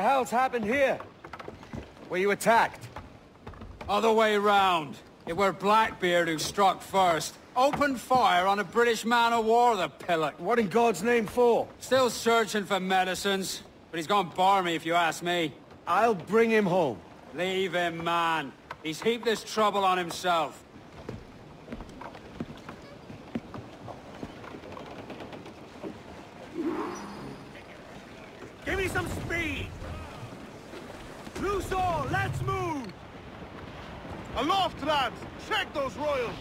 The hell's happened here? Were you attacked? Other way round. It were Blackbeard who struck first. Opened fire on a British man-of-war, the pillock. What in God's name for? Still searching for medicines, but he's gone barmy if you ask me. I'll bring him home. Leave him, man. He's heaped this trouble on himself. Give me some speed! Loose all, let's move! Aloft, lads! Check those royals!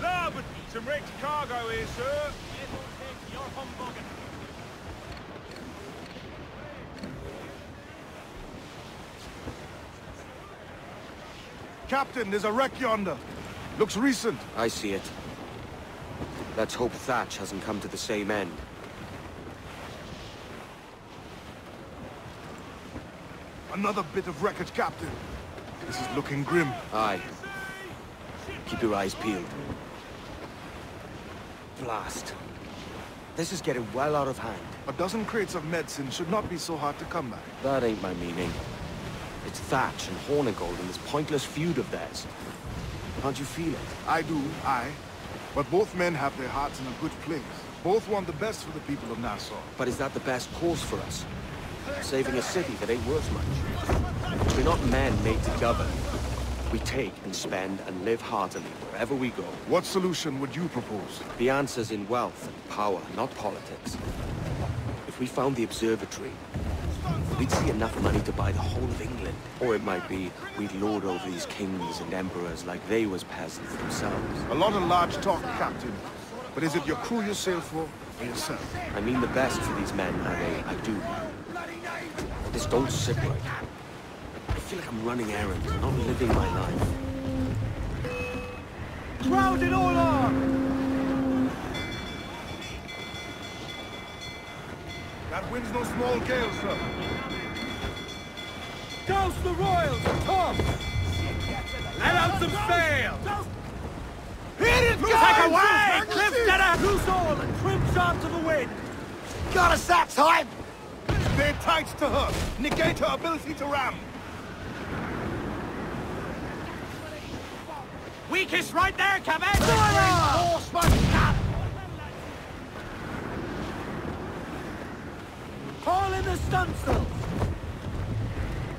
Larboard, some wrecked cargo here, sir. Captain, there's a wreck yonder. Looks recent. I see it. Let's hope Thatch hasn't come to the same end. Another bit of wreckage, Captain. This is looking grim. Aye. Keep your eyes peeled. Blast. This is getting well out of hand. A dozen crates of medicine should not be so hard to come by. That ain't my meaning. It's Thatch and Hornigold and this pointless feud of theirs. Can't you feel it? I do, I. But both men have their hearts in a good place. Both want the best for the people of Nassau. But is that the best course for us? Saving a city that ain't worth much. We're not men made to govern. We take and spend and live heartily wherever we go. What solution would you propose? The answer's in wealth and power, not politics. If we found the observatory, we'd see enough money to buy the whole of England. Or it might be we'd lord over these kings and emperors like they was peasants themselves. A lot of large talk, Captain. But is it your crew you sail for, or yourself? I mean the best for these men, I, I do. This don't sit right. I feel like I'm running errands, not living my life. Crowd it all on! That wind's no small gale, sir. Douse the royals, Tom! Let out some sail! Hit it, guys! Take away! Cliff dinner! Loose all and trim sharp to the wind! Got us that time! They're tight to her. Negate her ability to ram. Weakest right there, Captain! Horseman! Haul in the stun stunsail!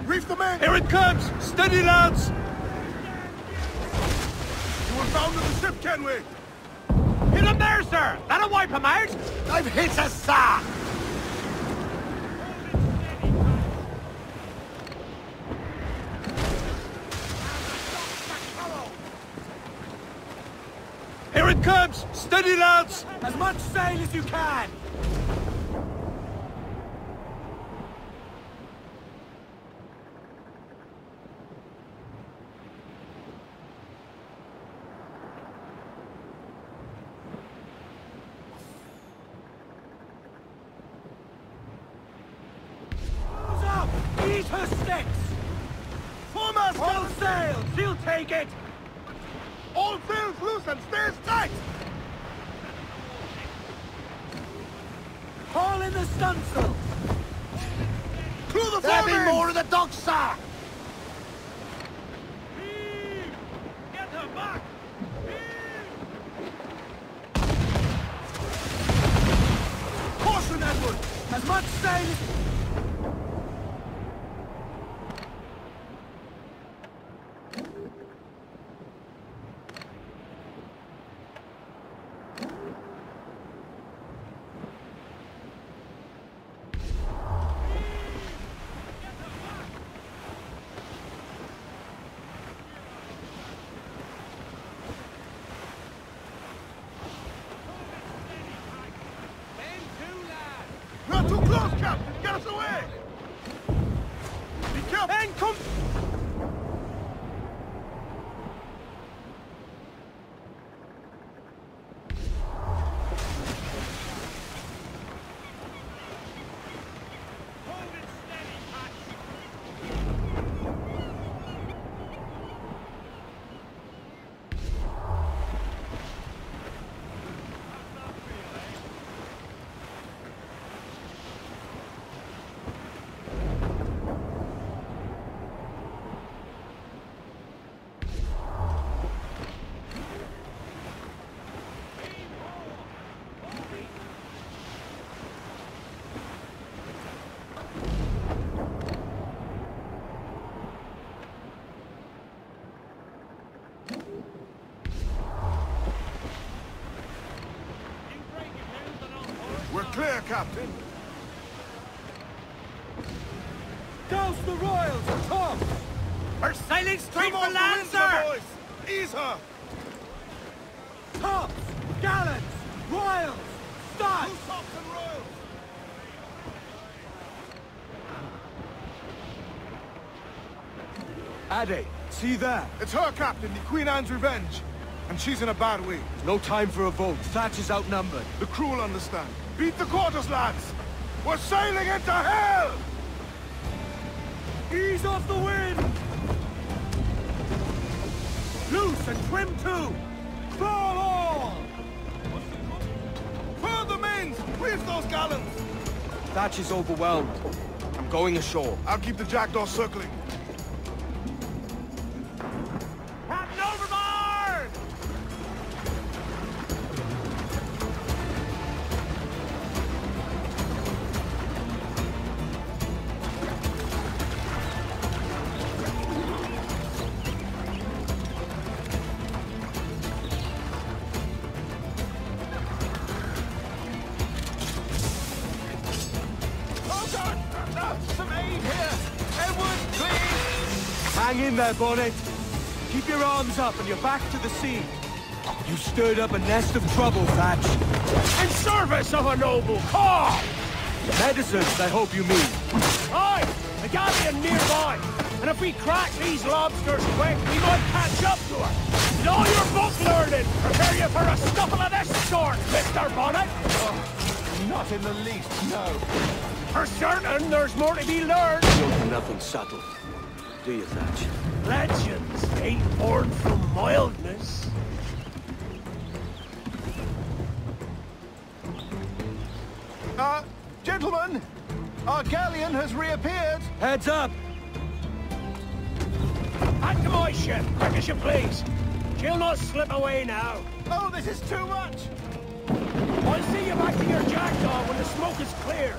Reef the men! Here it comes! Steady, lads! You were bound to the ship, Kenway! Hit him there, sir! That'll wipe him out! I've hit a sir! Here it comes! Steady, lads! As much sail as you can! Eat her sticks! Foremost! All sail! She'll take it! All sails loose and stays tight! Haul in the stunsail! Crew the There'll be more of the dogs, sir! Get her back! Caution, Edward! As much sail as... Close, Captain! We're clear, Captain. Douse the royals, top. We're sailing straight for Lancer. Ease her! Tops! Gallants! Royals! Start! Ade, see there? It's her, Captain, the Queen Anne's revenge. And she's in a bad way. No time for a vote. Thatch is outnumbered. The crew will understand. Beat the quarters, lads! We're sailing into hell! Ease off the wind! Loose and trim too! Fall all! Furl the mains! Reef those gallants! Thatch is overwhelmed. I'm going ashore. I'll keep the jackdaw circling. There, Bonnet. Keep your arms up and your back to the sea. You stirred up a nest of trouble, Thatch. In service of a noble cause! Medicines, I hope you mean. Aye! A galleon nearby! And if we crack these lobsters quick, we might catch up to her! With all your book learning, prepare you for a scuffle of this sort, Mr. Bonnet! Oh, not in the least, no. For certain, there's more to be learned! You'll do nothing subtle. Do you, Thatch? Legends ain't born from mildness. Uh, gentlemen, our galleon has reappeared. Heads up! Back to my ship, quick as you please. She'll not slip away now. Oh, this is too much! I'll see you back to your jackdaw when the smoke is clear.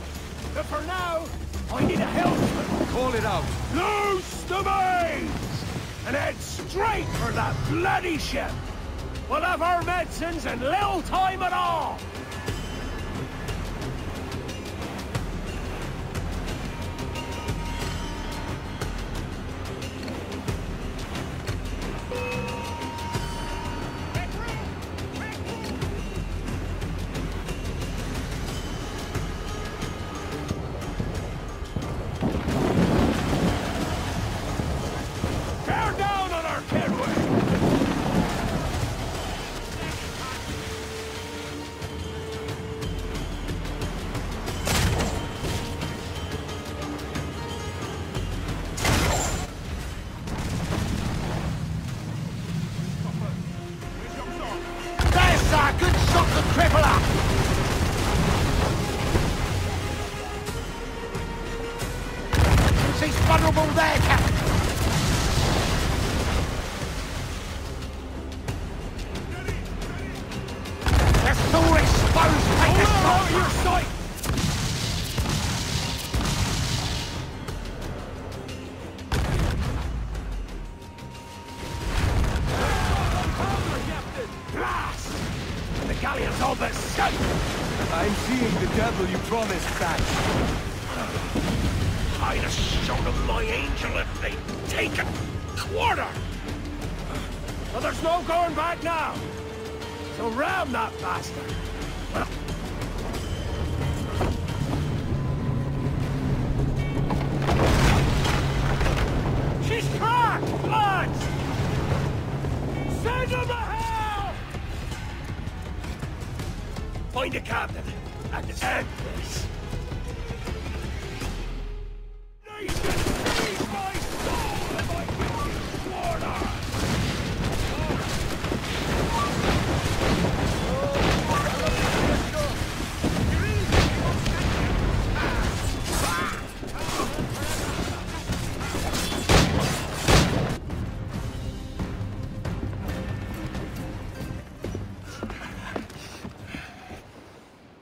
But for now, I need a helmsman. Call it out. Loose the mains! And head straight for that bloody ship! We'll have our medicines in little time at all! All but sunk! I'm seeing the devil you promised, Thatch. I'd have shown them my angel if they'd taken quarter! Well, there's no going back now! So ram that bastard! Find a captain and end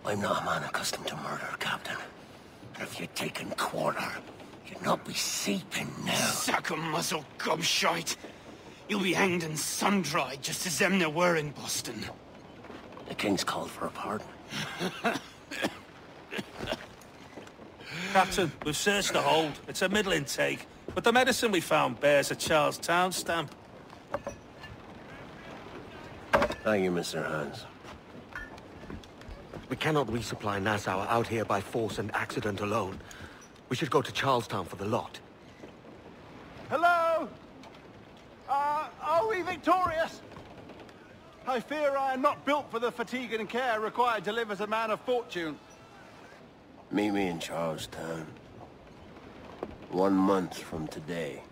I'm not a man accustomed to murder, Captain. And if you'd taken quarter, you'd not be seeping now. Sack a muzzle, gobshite. You'll be hanged and sun-dried, just as them there were in Boston. The King's called for a pardon. Captain, we've searched the hold. It's a middling take, but the medicine we found bears a Charlestown stamp. Thank you, Mr. Hands. We cannot resupply Nassau out here by force and accident alone. We should go to Charlestown for the lot. Hello? Uh, are we victorious? I fear I am not built for the fatigue and care required to live as a man of fortune. Meet me in Charlestown. One month from today.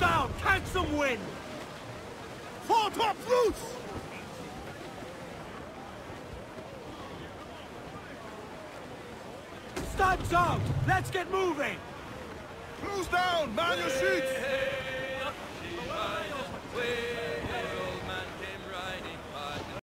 Down! Catch some wind! Halt up loose! Studs out! Let's get moving! Close down! Man your sheets!